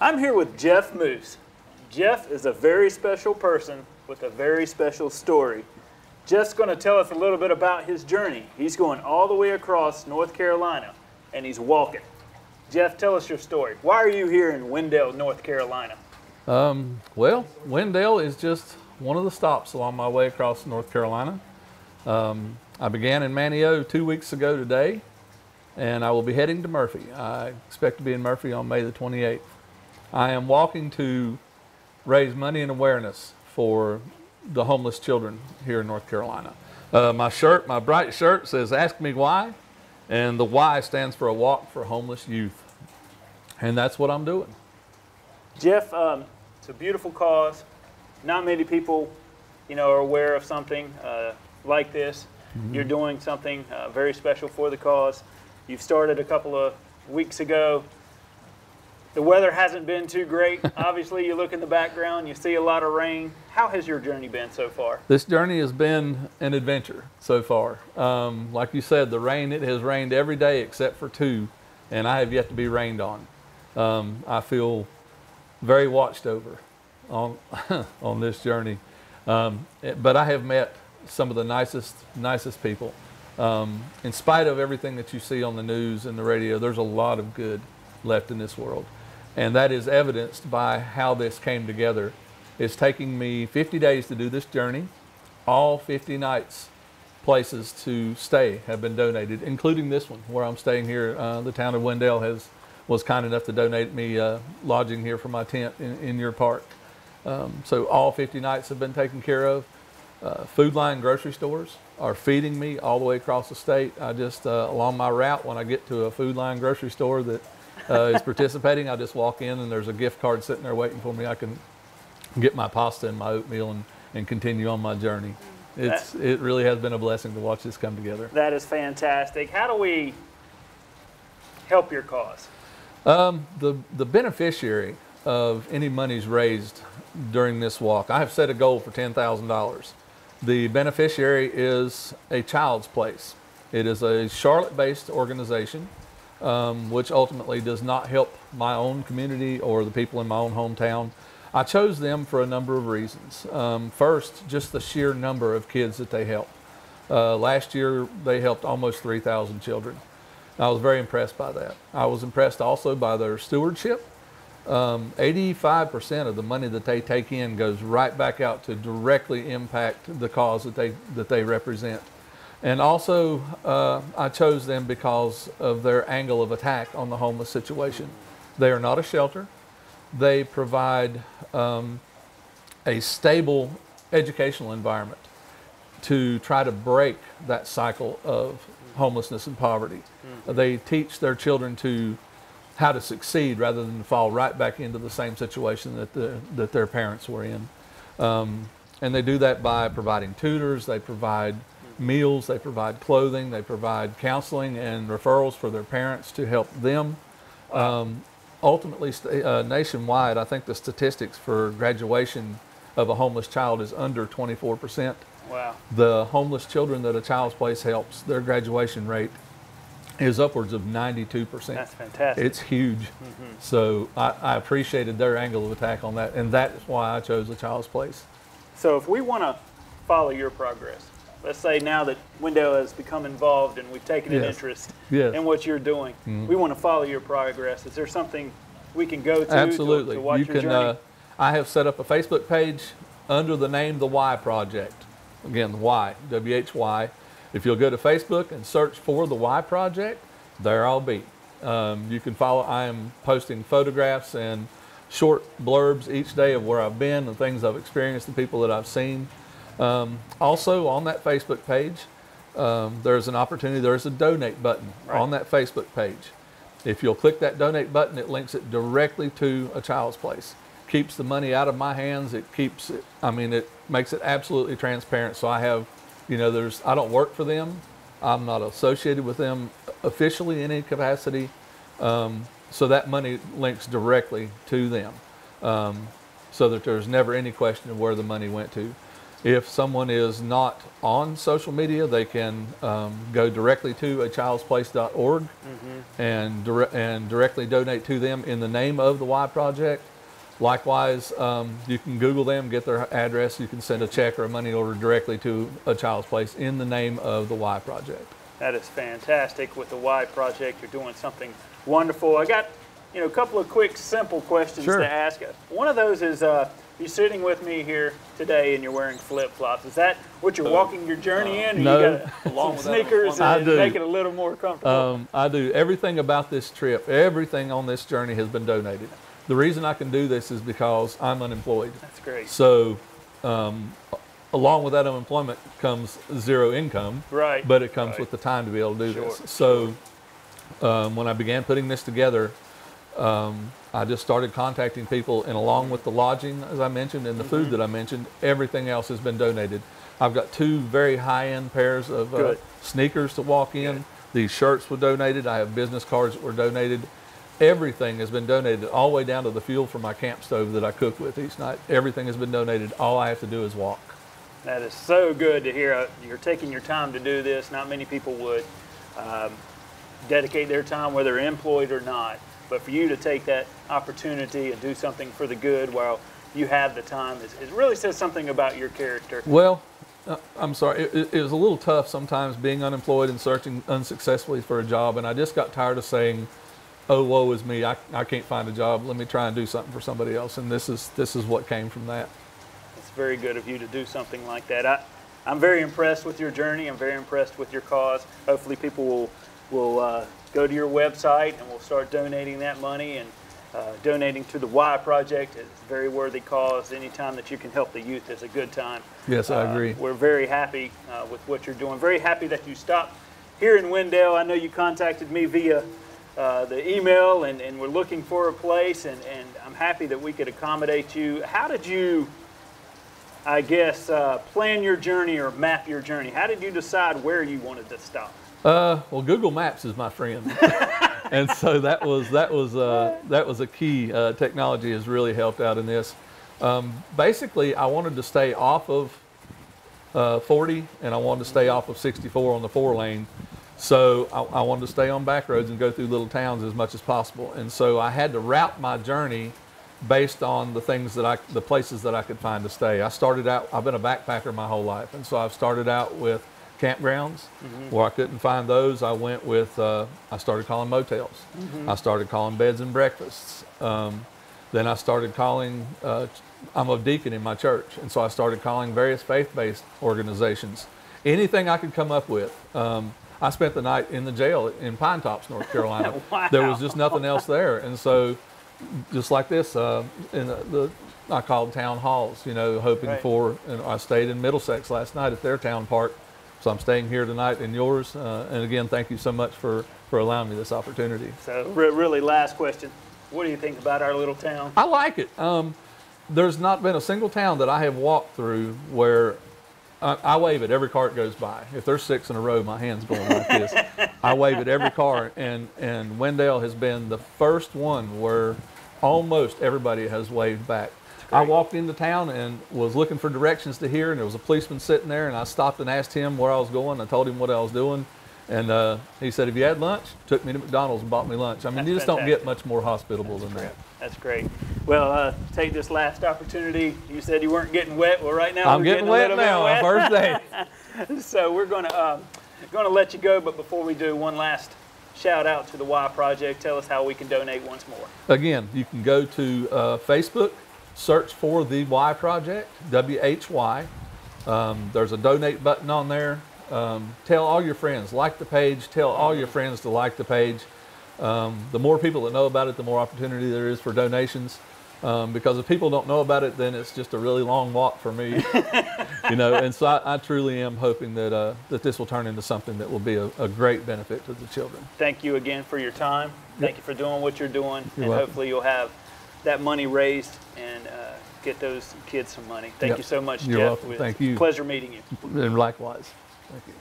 I'm here with Jeff Moose. Jeff is a very special person with a very special story. Jeff's going to tell us a little bit about his journey. He's going all the way across North Carolina and he's walking. Jeff, tell us your story. Why are you here in Wendell, North Carolina? Um, well, Wendell is just one of the stops along my way across North Carolina. Um, I began in Manteo two weeks ago today, and I will be heading to Murphy. I expect to be in Murphy on May the 28th. I am walking to raise money and awareness for the homeless children here in North Carolina. Uh, my shirt, my bright shirt says, Ask Me Why, and the Y stands for a walk for homeless youth. And that's what I'm doing. Jeff, um, it's a beautiful cause. Not many people, you know, are aware of something uh, like this. Mm-hmm. You're doing something uh, very special for the cause. You've started a couple of weeks ago. The weather hasn't been too great. Obviously, you look in the background, you see a lot of rain. How has your journey been so far? This journey has been an adventure so far. Um, like you said, the rain, it has rained every day except for two, and I have yet to be rained on. Um, I feel very watched over on, on this journey. Um, but I have met some of the nicest, nicest people. Um, in spite of everything that you see on the news and the radio, there's a lot of good left in this world. And that is evidenced by how this came together. It's taking me 50 days to do this journey. All 50 nights places to stay have been donated, including this one where I'm staying here. Uh, the town of Wendell has was kind enough to donate me uh, lodging here for my tent in, in your park. Um, so all 50 nights have been taken care of. Uh, Food Lion grocery stores are feeding me all the way across the state. I just, uh, along my route, when I get to a Food Lion grocery store that uh, is participating. I just walk in and there's a gift card sitting there waiting for me. I can get my pasta and my oatmeal and, and continue on my journey. It's, that, it really has been a blessing to watch this come together. That is fantastic. How do we help your cause? Um, the, the beneficiary of any monies raised during this walk, I have set a goal for $10,000. The beneficiary is a child's place. It is a Charlotte based organization um, which ultimately does not help my own community or the people in my own hometown. I chose them for a number of reasons. Um, first, just the sheer number of kids that they help. Uh, last year, they helped almost 3,000 children. I was very impressed by that. I was impressed also by their stewardship. 85% um, of the money that they take in goes right back out to directly impact the cause that they, that they represent. And also, uh, I chose them because of their angle of attack on the homeless situation. They are not a shelter. They provide um, a stable educational environment to try to break that cycle of homelessness and poverty. Mm-hmm. They teach their children to how to succeed rather than fall right back into the same situation that, the, that their parents were in. Um, and they do that by providing tutors, they provide meals, they provide clothing, they provide counseling and referrals for their parents to help them. Um, ultimately, uh, nationwide, I think the statistics for graduation of a homeless child is under 24%. Wow. The homeless children that a child's place helps, their graduation rate is upwards of 92%. That's fantastic. It's huge. Mm-hmm. So I, I, appreciated their angle of attack on that, and that's why I chose a child's place. So if we want to follow your progress, let's say now that Wendell has become involved and we've taken yes. an interest yes. in what you're doing, mm-hmm. we want to follow your progress. Is there something we can go to Absolutely. to, to watch you your can, journey? Uh, I have set up a Facebook page under the name The Why Project. Again, the Why, W-H-Y. If you'll go to Facebook and search for The Why Project, there I'll be. Um, you can follow, I am posting photographs and short blurbs each day of where I've been, the things I've experienced, the people that I've seen. Um, also, on that Facebook page, um, there's an opportunity, there's a donate button right. on that Facebook page. If you'll click that donate button, it links it directly to a child's place. Keeps the money out of my hands. It keeps it, I mean, it makes it absolutely transparent. So I have, you know, there's, I don't work for them. I'm not associated with them officially in any capacity. Um, so that money links directly to them um, so that there's never any question of where the money went to. If someone is not on social media, they can um, go directly to a childsplace.org and, dire- and directly donate to them in the name of the Y Project. Likewise, um, you can Google them, get their address. You can send a check or a money order directly to a Child's Place in the name of the Y Project. That is fantastic with the Y Project. You're doing something wonderful. I got, you know, a couple of quick, simple questions Sure. to ask. One of those is, uh, you're sitting with me here today and you're wearing flip flops. Is that what you're walking your journey in? Or no. You got Along with sneakers I and do. make it a little more comfortable. Um, I do everything about this trip. Everything on this journey has been donated. The reason I can do this is because I'm unemployed. That's great. So, um, along with that unemployment comes zero income. Right. But it comes right. with the time to be able to do Sure, this. So, um, when I began putting this together, um, I just started contacting people, and along with the lodging, as I mentioned, and the Mm-hmm. food that I mentioned, everything else has been donated. I've got two very high-end pairs of uh, sneakers to walk in. These shirts were donated. I have business cards that were donated. Everything has been donated, all the way down to the fuel for my camp stove that I cook with each night. Everything has been donated. All I have to do is walk. That is so good to hear. Uh, You're taking your time to do this. Not many people would um, dedicate their time, whether employed or not. But for you to take that opportunity and do something for the good while you have the time, is, it really says something about your character. Well, uh, I'm sorry. It, it, it was a little tough sometimes being unemployed and searching unsuccessfully for a job, and I just got tired of saying, "Oh, woe is me! I, I can't find a job. Let me try and do something for somebody else." And this is this is what came from that. It's very good of you to do something like that. I, I'm very impressed with your journey. I'm very impressed with your cause. Hopefully, people will will uh, go to your website and we'll start donating that money and uh, donating to the Y Project. It's a very worthy cause. Anytime that you can help the youth is a good time. Yes, I Uh, agree. We're very happy uh, with what you're doing. Very happy that you stopped here in Wendell. I know you contacted me via uh, the email, and, and we're looking for a place, and, and I'm happy that we could accommodate you. How did you, I guess, uh, plan your journey or map your journey? How did you decide where you wanted to stop? Uh, well, Google Maps is my friend, and so that was that was uh, that was a key. Uh, technology has really helped out in this. Um, basically, I wanted to stay off of uh, 40, and I wanted to stay off of 64 on the four lane. So I, I wanted to stay on back roads and go through little towns as much as possible. And so I had to route my journey based on the things that I, the places that I could find to stay. I started out, I've been a backpacker my whole life. And so I've started out with campgrounds where I couldn't find those. I went with, uh, I started calling motels. I started calling beds and breakfasts. Um, then I started calling, uh, I'm a deacon in my church. And so I started calling various faith-based organizations. Anything I could come up with. Um, I spent the night in the jail in Pinetops, North Carolina. Wow. There was just nothing else there. And so just like this, uh, in the, the I called town halls, you know, hoping Right. for. And I stayed in Middlesex last night at their town park, so I'm staying here tonight in yours. Uh, and again, thank you so much for for allowing me this opportunity. So, re- really, last question. What do you think about our little town? I like it. Um, there's not been a single town that I have walked through where I, I wave at every car that goes by. If there's six in a row, my hand's going like this. I wave at every car, and and Wendell has been the first one where almost everybody has waved back. I walked into town and was looking for directions to here, and there was a policeman sitting there, and I stopped and asked him where I was going. I told him what I was doing, and uh, he said, "Have you had lunch?" Took me to McDonald's and bought me lunch. I mean, That's you just don't get much more hospitable than that. That's great. Well, uh, take this last opportunity. You said you weren't getting wet. Well, right now I'm we're getting a wet now. My wet. first day. so we're going to um, going to let you go, but before we do, one last shout out to the Y Project. Tell us how we can donate once more. Again, you can go to uh, Facebook, search for the Y Project, W H Y. Um, there's a donate button on there. Um, tell all your friends, like the page. Tell all your friends to like the page. Um, the more people that know about it, the more opportunity there is for donations. Um, because if people don't know about it, then it's just a really long walk for me, you know. And so I, I truly am hoping that uh, that this will turn into something that will be a, a great benefit to the children. Thank you again for your time. Thank you for doing what you're doing, You're and welcome. hopefully you'll have that money raised and uh, get those kids some money. Thank Yep. you so much, You're Jeff. welcome. Thank you. Pleasure meeting you. And likewise, thank you.